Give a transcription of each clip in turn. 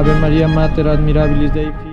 Ave Maria Mater admirabilis Dei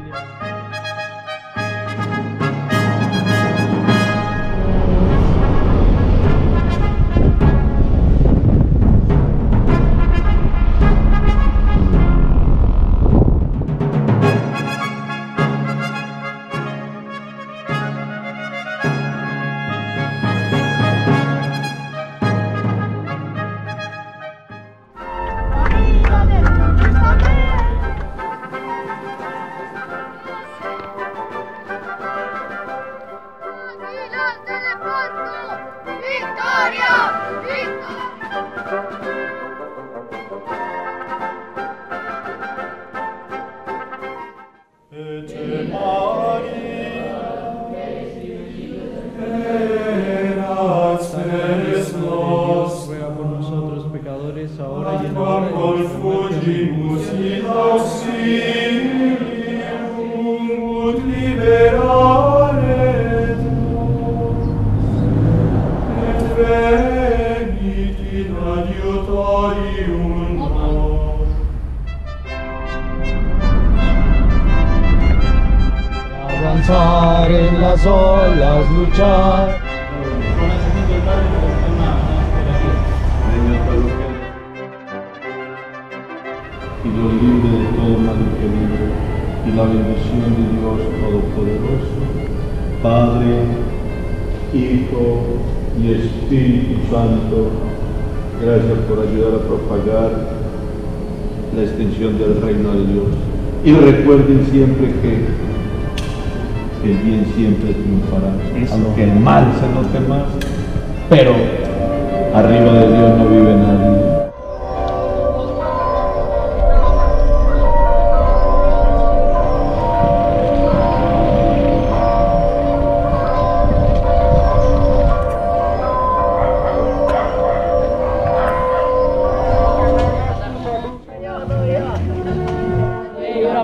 Avanzar en las olas, luchar. y lo libre de todo mal y peligro, y la bendición de Dios Todopoderoso, Padre, Hijo y Espíritu Santo, gracias por ayudar a propagar la extensión del reino de Dios. Y recuerden siempre que el bien siempre triunfará, aunque el mal se note más, pero arriba de Dios no vive nadie.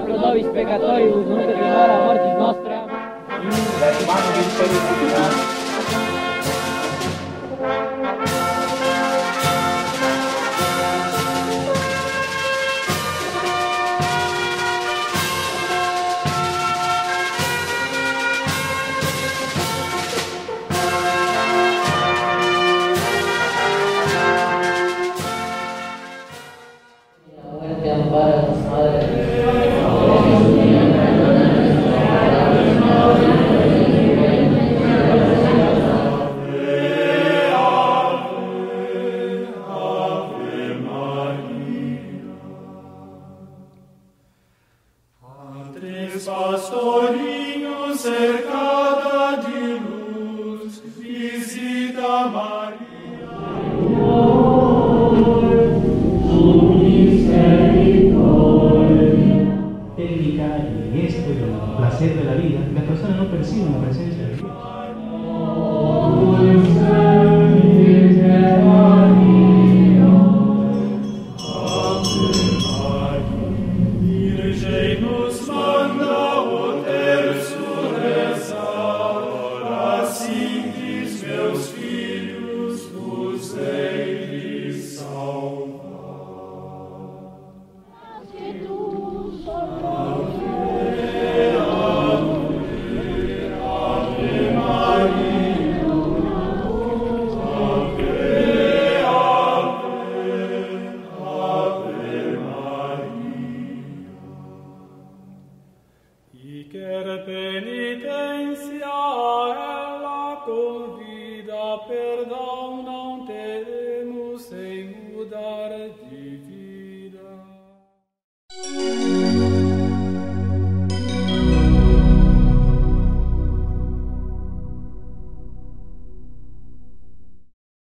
prodowisk peccatorius, nunca demora mortis nostra. para nossa madre. Ex pastorinus cercada de luz, visita Maria. Signor, tu misericordia. Técnica y esto el placer de la vida, las personas no perciben la presencia de Dios.